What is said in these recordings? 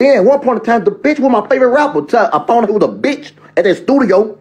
Yeah, at one point in time, the bitch was my favorite rapper. I found out he was a bitch at that studio.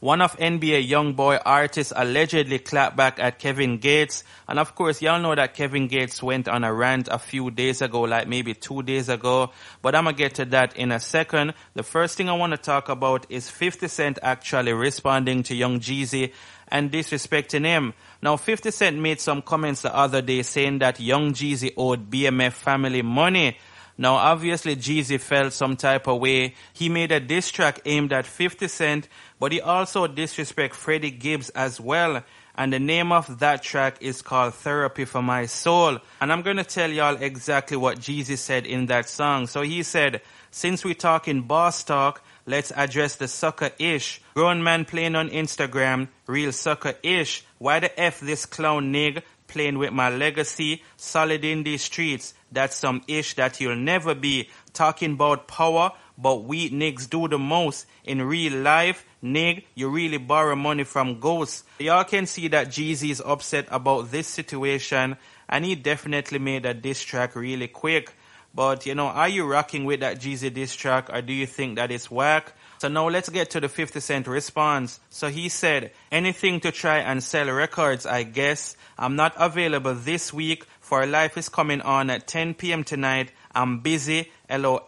One of NBA YoungBoy artists allegedly clapped back at Kevin Gates. And of course, y'all know that Kevin Gates went on a rant a few days ago, like maybe two days ago. But I'm gonna get to that in a second. The first thing I want to talk about is 50 Cent actually responding to Young Jeezy and disrespecting him. Now, 50 Cent made some comments the other day saying that Young Jeezy owed BMF family money. Now, obviously, Jeezy felt some type of way. He made a diss track aimed at 50 Cent, but he also disrespect Freddie Gibbs as well. And the name of that track is called Therapy for My Soul. And I'm going to tell y'all exactly what Jeezy said in that song. So he said, since we talking boss talk, let's address the sucker ish. Grown man playing on Instagram, real sucker ish. Why the F this clown nig? Playing with my legacy, solid in these streets. That's some ish that you'll never be. Talking about power, but we niggas do the most. In real life, nig, you really borrow money from ghosts. Y'all can see that Jeezy is upset about this situation, and he definitely made a diss track really quick. But you know, are you rocking with that Jeezy diss track, or do you think that it's whack? So now let's get to the 50 Cent response. So he said, anything to try and sell records, I guess. I'm not available this week, for Life is coming on at 10 p.m. tonight. I'm busy, lol.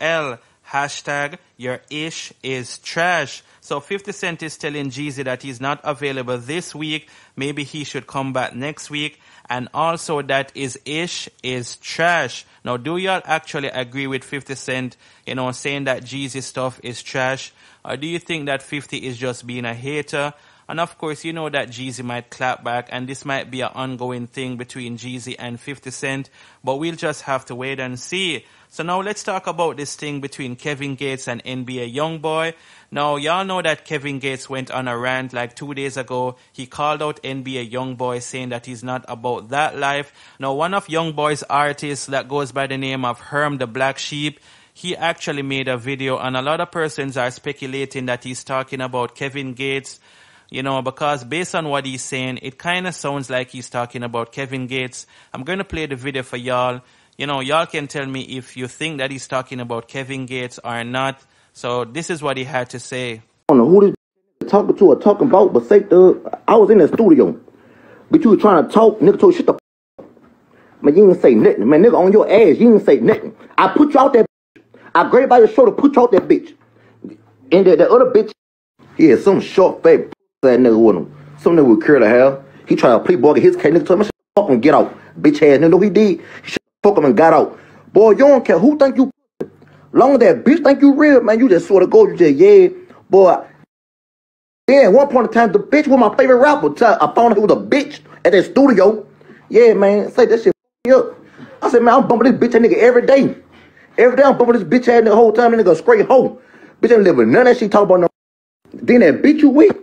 Hashtag, your ish is trash. So 50 Cent is telling Jeezy that he's not available this week. Maybe he should come back next week. And also that his ish is trash. Now, do y'all actually agree with 50 Cent, you know, saying that Jeezy stuff is trash? Or do you think that 50 is just being a hater? And of course, you know that Jeezy might clap back and this might be an ongoing thing between Jeezy and 50 Cent, but we'll just have to wait and see. So now let's talk about this thing between Kevin Gates and NBA Youngboy. Now, y'all know that Kevin Gates went on a rant like two days ago. He called out NBA Youngboy saying that he's not about that life. Now, one of Youngboy's artists that goes by the name of Herm the Black Sheep, he actually made a video and a lot of persons are speculating that he's talking about Kevin Gates, you know, because based on what he's saying, it kind of sounds like he's talking about Kevin Gates. I'm going to play the video for y'all. You know, y'all can tell me if you think that he's talking about Kevin Gates or not. So this is what he had to say. I don't know who this talking to or talking about, but say the I was in the studio. But you was trying to talk, nigga told you the Man, you didn't say nothing. Man, nigga on your ass, you didn't say nothing. I put you out there. I grabbed by your shoulder, put you out that bitch. And the, the other bitch, he had some short fat that nigga with him. Some nigga with curly hell. He tried to play ball, get his case. Nigga told him, fuck him, get out. Bitch ass nigga, know he did. He fuck him and got out. Boy, you don't care who think you. Long as that bitch think you real, man, you just sort of go, you just, yeah. Boy, at one point in time, the bitch was my favorite rapper. I found out was a bitch at that studio. Yeah, man, say that shit me up. I said, man, I'm bumping this bitch nigga every day. Every day I'm bumping this bitch ass nigga the whole time. Nigga straight hoe. Bitch ain't living none of that shit talk about no. Then that bitch you with,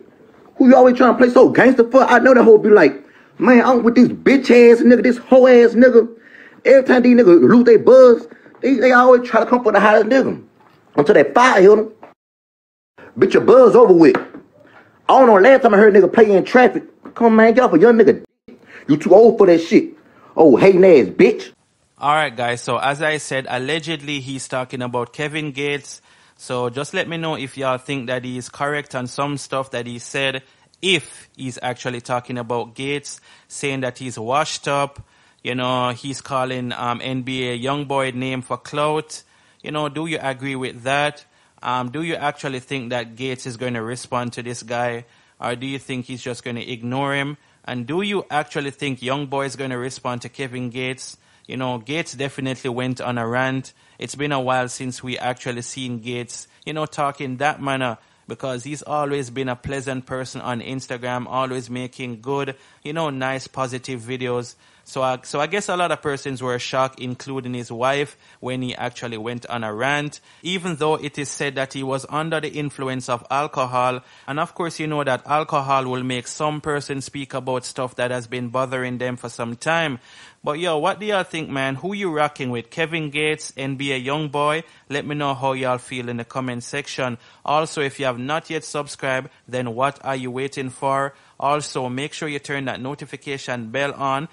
who you always trying to play so gangster for? I know that whole be like, man, I'm with this bitch ass nigga, this hoe ass nigga. Every time these niggas lose their buzz, they, they always try to come for the hottest nigga. Until that fire hit them. Bitch, your buzz over with. I don't know, last time I heard nigga play in traffic. Come on, man, get off a young nigga. You too old for that shit. Oh, hating ass bitch. Alright guys, so as I said, allegedly he's talking about Kevin Gates. So just let me know if y'all think that he is correct on some stuff that he said. If he's actually talking about Gates, saying that he's washed up, you know, he's calling um, NBA YoungBoy name for clout. You know, do you agree with that? Um, do you actually think that Gates is going to respond to this guy, or do you think he's just going to ignore him? And do you actually think YoungBoy is going to respond to Kevin Gates? You know, Gates definitely went on a rant. It's been a while since we actually seen Gates, you know, talk in that manner because he's always been a pleasant person on Instagram, always making good, you know, nice positive videos. So I, so I guess a lot of persons were shocked, including his wife, when he actually went on a rant, even though it is said that he was under the influence of alcohol. And of course, you know that alcohol will make some persons speak about stuff that has been bothering them for some time. But yo, what do y'all think, man? Who you rocking with? Kevin Gates, NBA Youngboy? Let me know how y'all feel in the comment section. Also, if you have not yet subscribed, then what are you waiting for? Also, make sure you turn that notification bell on